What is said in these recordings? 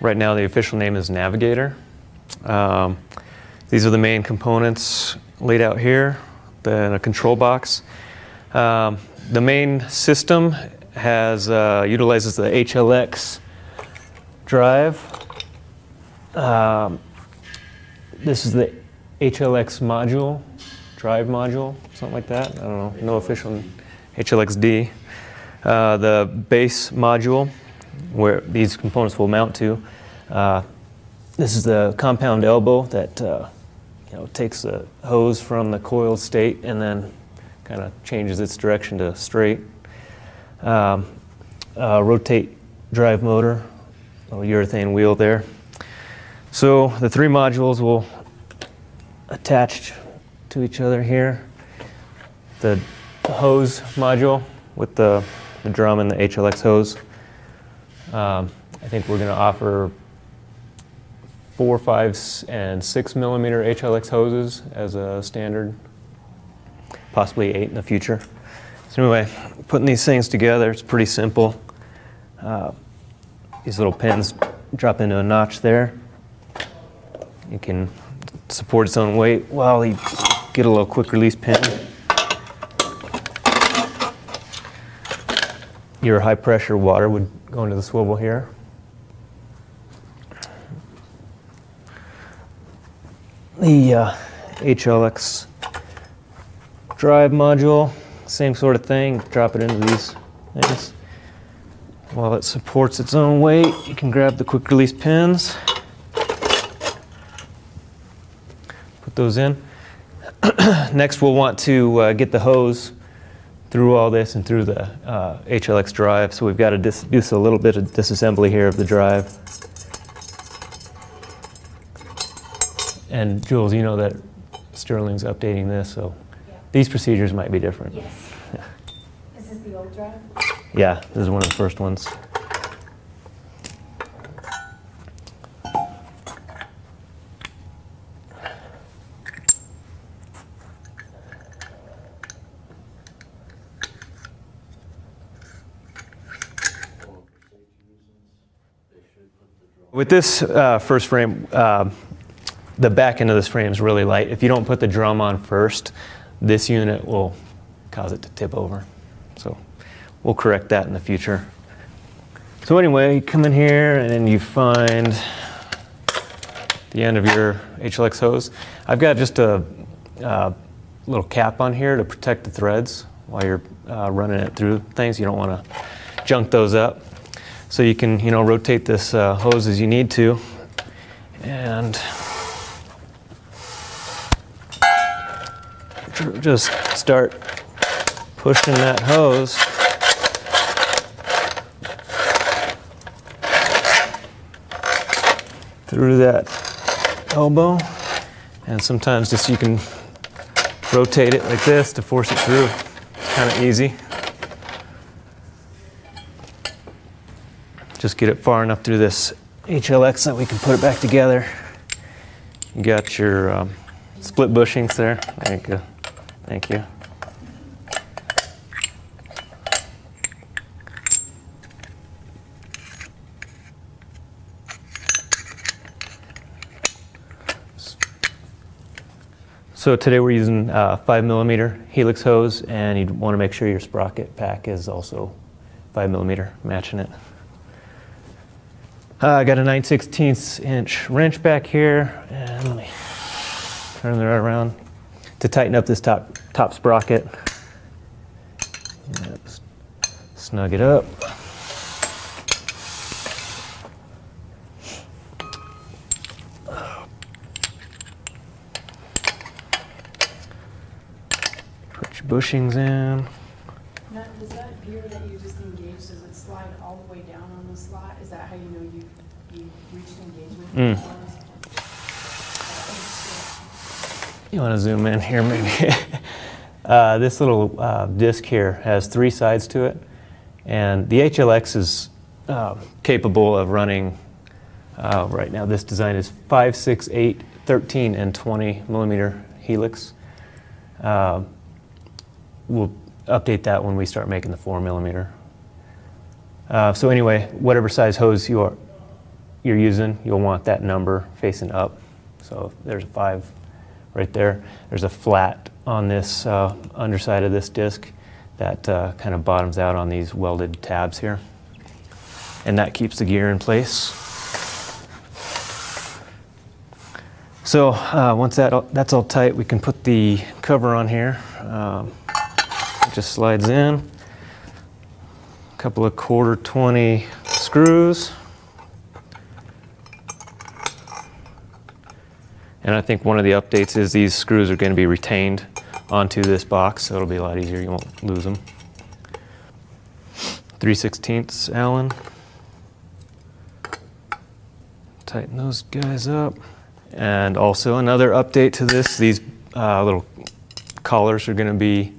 Right now, the official name is Navigator. Um, these are the main components laid out here, then a control box. Um, the main system has uh, utilizes the HLX drive. Um, this is the HLX module, drive module, something like that. I don't know, no official HLXD. Uh, the base module, where these components will mount to. Uh, this is the compound elbow that uh, you know takes the hose from the coiled state and then kind of changes its direction to straight. Um, rotate drive motor, little urethane wheel there. So the three modules will attach to each other here. The hose module with the, the drum and the HLX hose. Um, I think we're going to offer four, five, and six millimeter HLX hoses as a standard, possibly eight in the future. So anyway, putting these things together, it's pretty simple. Uh, these little pins drop into a notch there. You can support its own weight while you get a little quick release pin. Your high pressure water would go into the swivel here. The uh, HLX drive module, same sort of thing, drop it into these things. While it supports its own weight, you can grab the quick release pins. Put those in. Next, we'll want to uh, get the hose through all this and through the uh, HLX drive. So we've got to do a little bit of disassembly here of the drive. And Jules, you know that Sterling's updating this, so Yeah. these procedures might be different. Yes. Is this the old drive? Yeah, this is one of the first ones. With this uh, first frame, uh, the back end of this frame is really light. If you don't put the drum on first, this unit will cause it to tip over. So we'll correct that in the future. So anyway, you come in here and then you find the end of your HLX hose. I've got just a, uh, little cap on here to protect the threads while you're uh, running it through things. You don't want to junk those up. So you can, you know, rotate this uh, hose as you need to. And just start pushing that hose through that elbow. And sometimes just you can rotate it like this to force it through. It's kind of easy. Just get it far enough through this HLX that we can put it back together. You got your um, split bushings there. Thank you. Thank you. So today we're using uh, five millimeter helix hose and you want to make sure your sprocket pack is also five millimeter, matching it. Uh, I got a 9 16 inch wrench back here and let me turn it around to tighten up this top, top sprocket. Yep. Snug it up. Put your bushings in. Now, does that gear that you just engaged, does it slide all the way down on the slot? Is that how you know you, you reached engagement? Mm. You want to zoom in here, maybe? uh, this little uh, disc here has three sides to it, and the HLX is uh, capable of running. Uh, right now, this design is 5, 6, 8, 13, and 20 millimeter helix. Uh, we'll update that when we start making the 4 millimeter. Uh, so anyway, whatever size hose you are you're using, you'll want that number facing up. So there's a five right there. There's a flat on this uh, underside of this disc that uh, kind of bottoms out on these welded tabs here. And that keeps the gear in place. So uh, once that that's all tight, we can put the cover on here. Um, it just slides in. Couple of quarter 20 screws. And I think one of the updates is these screws are going to be retained onto this box, so it'll be a lot easier. You won't lose them. 3 16ths Allen. Tighten those guys up. And also another update to this, these uh, little collars are going to be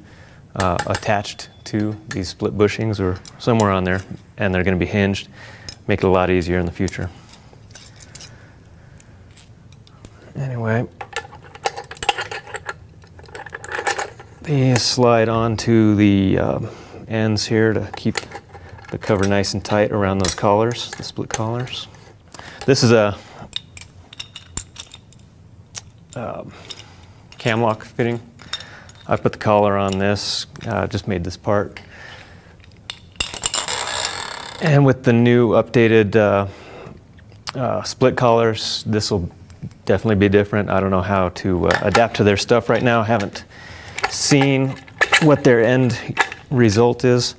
uh, attached to these split bushings or somewhere on there, and they're going to be hinged. Make it a lot easier in the future. Anyway, these slide onto the um, ends here to keep the cover nice and tight around those collars, the split collars. This is a um, cam lock fitting. I put the collar on this, uh, just made this part. And with the new updated uh, uh, split collars, this will definitely be different. I don't know how to uh, adapt to their stuff right now. I haven't seen what their end result is,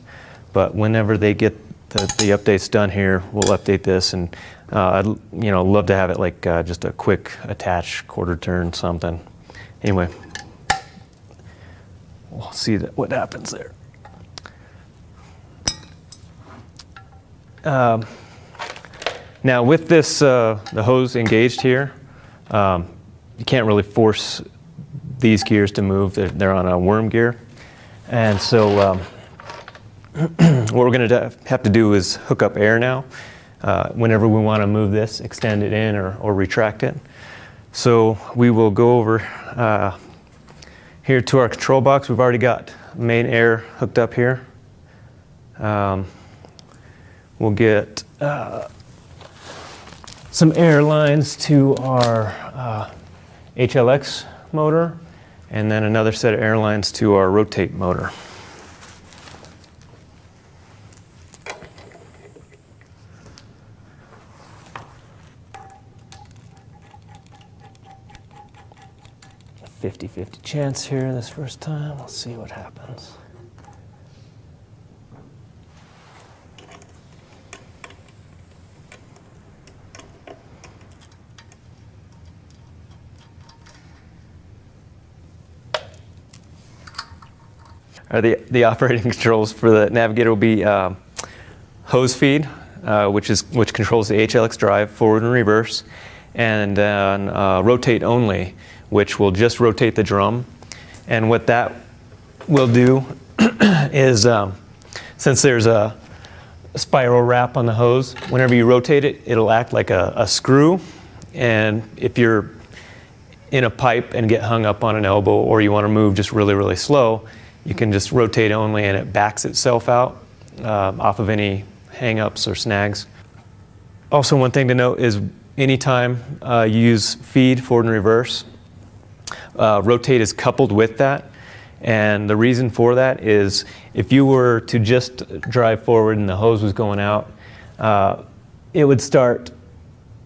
but whenever they get the, the updates done here, we'll update this and uh, I'd you know love to have it like uh, just a quick attach quarter turn something. Anyway, we'll see that, what happens there. Um, now with this, uh, the hose engaged here, um, you can't really force these gears to move. They're, they're on a worm gear. And so um, what we're going to have to do is hook up air now. Uh, whenever we want to move this, extend it in or, or retract it. So we will go over uh, here to our control box. We've already got main air hooked up here. Um, we'll get uh, some air lines to our uh, HLX motor, and then another set of air lines to our rotate motor. Fifty-fifty chance here this first time. Let's see what happens. Uh, the, the operating controls for the Navigator will be um, hose feed, uh, which, is, which controls the HLX drive forward and reverse, and uh, rotate only, which will just rotate the drum. And what that will do is, um, since there's a spiral wrap on the hose, whenever you rotate it, it'll act like a, a screw. And if you're in a pipe and get hung up on an elbow or you want to move just really, really slow, you can just rotate only and it backs itself out uh, off of any hang-ups or snags. Also, one thing to note is anytime uh, you use feed forward and reverse, uh, rotate is coupled with that. And the reason for that is if you were to just drive forward and the hose was going out, uh, it would start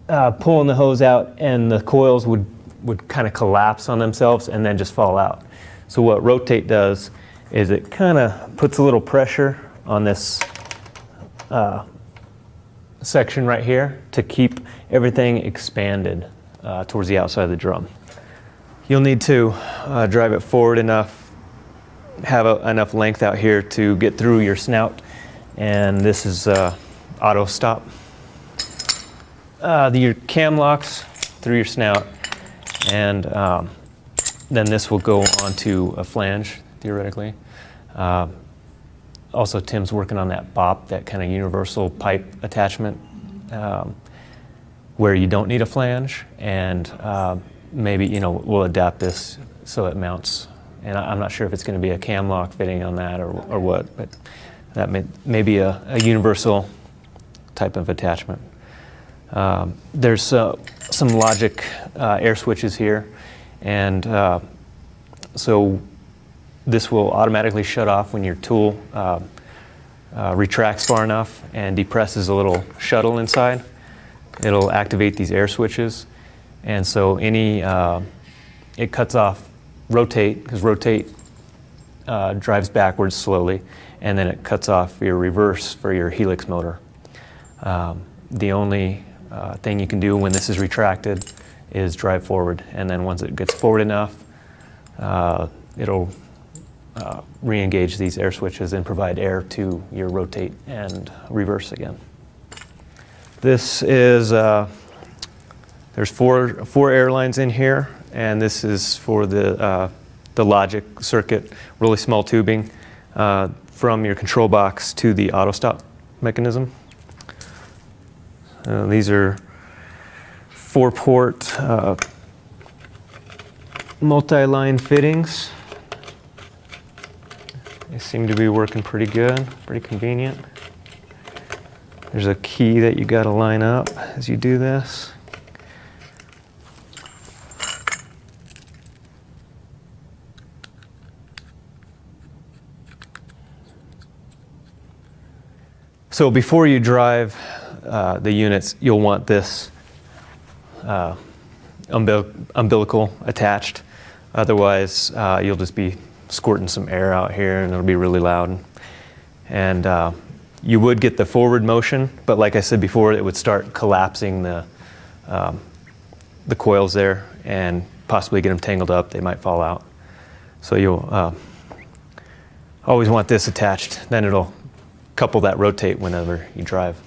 uh, pulling the hose out and the coils would, would kind of collapse on themselves and then just fall out. So what rotate does is it kind of puts a little pressure on this uh, section right here to keep everything expanded uh, towards the outside of the drum. You'll need to uh, drive it forward enough, have a, enough length out here to get through your snout, and this is uh, auto stop. Uh, the, your cam locks through your snout, and um, then this will go onto a flange theoretically. Uh, also, Tim's working on that BOP, that kind of universal pipe attachment, um, where you don't need a flange, and uh, maybe you know we'll adapt this so it mounts. And I, am not sure if it's going to be a cam lock fitting on that or, or what, but that may, may be a, a universal type of attachment. Um, there's uh, some logic uh, air switches here, and uh, so this will automatically shut off when your tool uh, uh, retracts far enough and depresses a little shuttle inside. It'll activate these air switches, and so any uh, it cuts off rotate because rotate uh, drives backwards slowly, and then it cuts off your reverse for your helix motor. Um, the only uh, thing you can do when this is retracted is drive forward, and then once it gets forward enough, uh, it'll uh, re-engage these air switches and provide air to your rotate and reverse again. This is, uh, there's four, four airlines in here, and this is for the, uh, the logic circuit, really small tubing uh, from your control box to the auto stop mechanism. Uh, these are four port uh, multi-line fittings. They seem to be working pretty good, pretty convenient. There's a key that you got to line up as you do this. So before you drive uh, the units, you'll want this uh, umbil umbilical attached. Otherwise, uh, you'll just be squirting some air out here and it'll be really loud. And uh, you would get the forward motion, but like I said before, it would start collapsing the, um, the coils there and possibly get them tangled up. They might fall out. So you'll uh, always want this attached. Then it'll couple that rotate whenever you drive.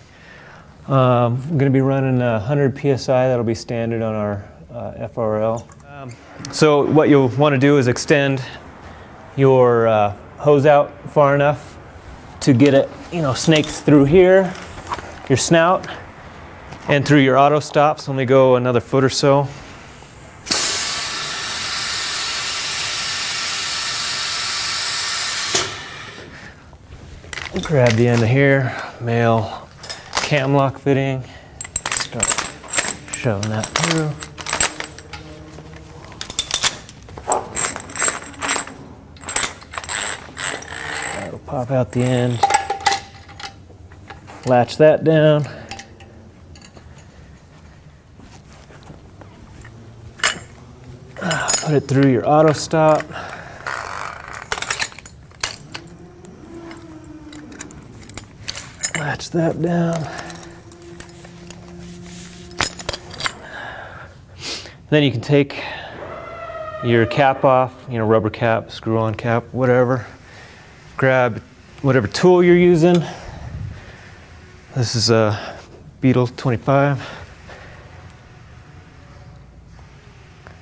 Um, I'm going to be running 100 psi. That'll be standard on our uh, FRL. Um, so what you'll want to do is extend your uh, hose out far enough to get it, you know, snakes through here, your snout, and through your auto stops. Let me go another foot or so. Grab the end of here, male cam lock fitting, start shoving that through. That'll pop out the end. Latch that down. Put it through your auto stop. That down. Then you can take your cap off, you know, rubber cap, screw on cap, whatever. Grab whatever tool you're using. This is a Beetle 25.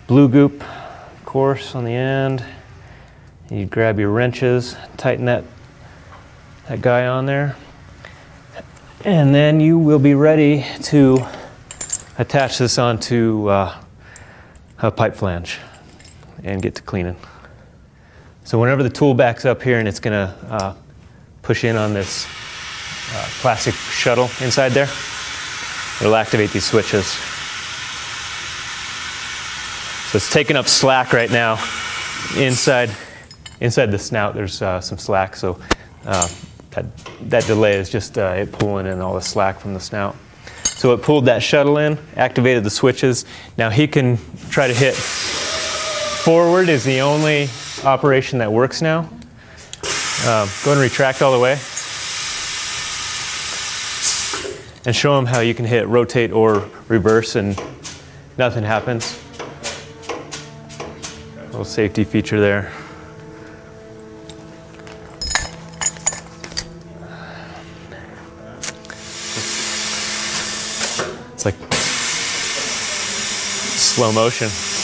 Blue goop, of course, on the end. You grab your wrenches, tighten that, that guy on there. And then you will be ready to attach this onto uh, a pipe flange and get to cleaning. So whenever the tool backs up here and it's gonna uh, push in on this uh, plastic shuttle inside there, it'll activate these switches. So it's taking up slack right now. Inside, inside the snout, there's uh, some slack, so uh, that, that delay is just uh, it pulling in all the slack from the snout. So it pulled that shuttle in, activated the switches. Now he can try to hit forward is the only operation that works now. Um, go and retract all the way. And show him how you can hit rotate or reverse and nothing happens. Little safety feature there. Slow motion.